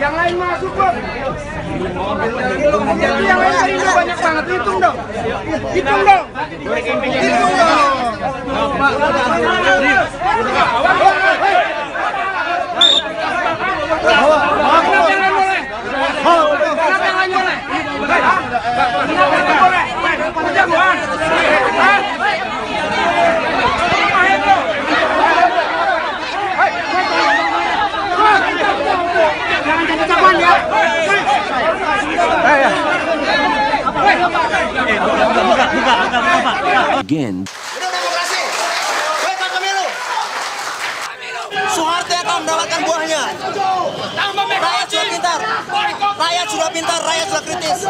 Yang lain masuk. Jadi yang lain tadi banyak banget. Hitung dong. Hitung dong. Hitung dong. Again. Welcome pemilu. Soeharto yang akan mendapatkan buahnya. Rakyat sudah pintar. Rakyat sudah pintar. Rakyat sudah kritis.